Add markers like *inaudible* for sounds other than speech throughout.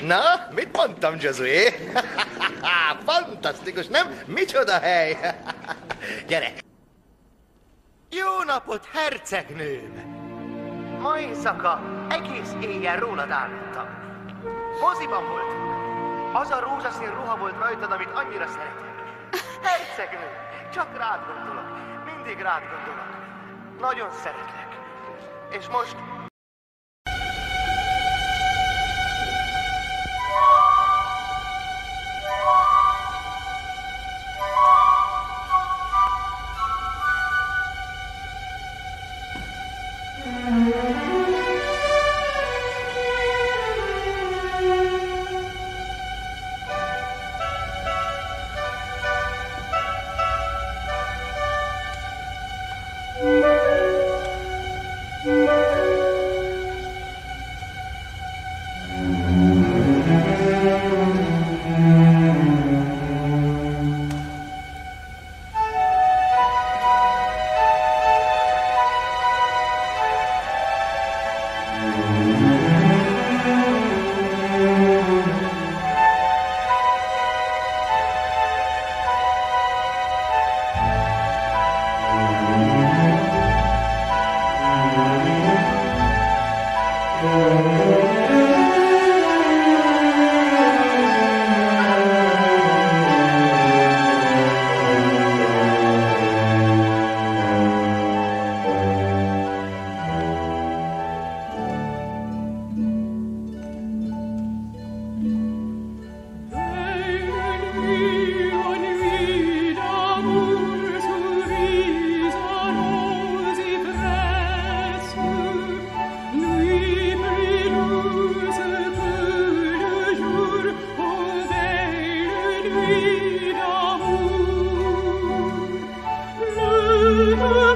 Na, mit mondtam, Josué? *laughs* Fantasztikus, nem? Micsoda hely! *laughs* Gyere! Jó napot, hercegnőm! Ma éjszaka egész éjjel rólad álmodtam. Moziban voltunk. Az a rózsaszín ruha volt rajtad, amit annyira szeretek. Hercegnő, csak rád gondolok. Mindig rád gondolok. Nagyon szeretlek. És most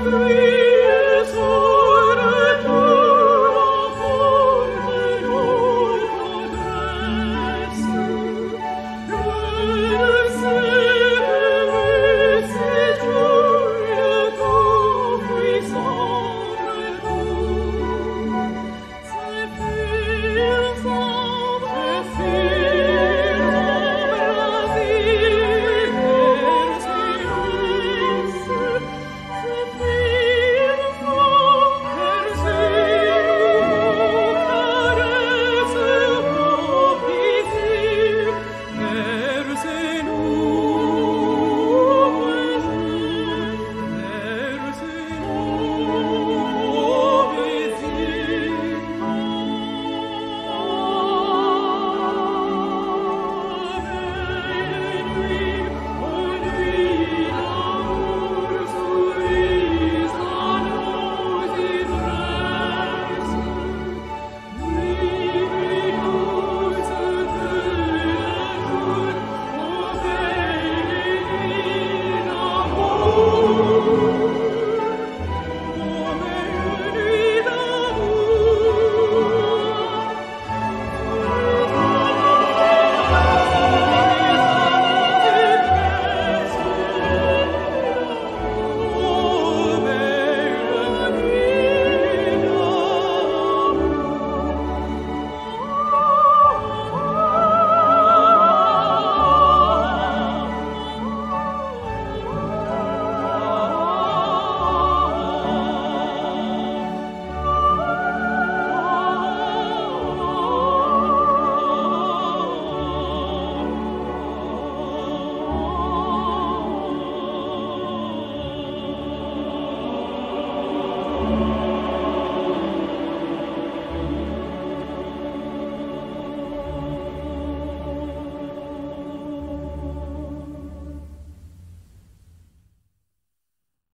green.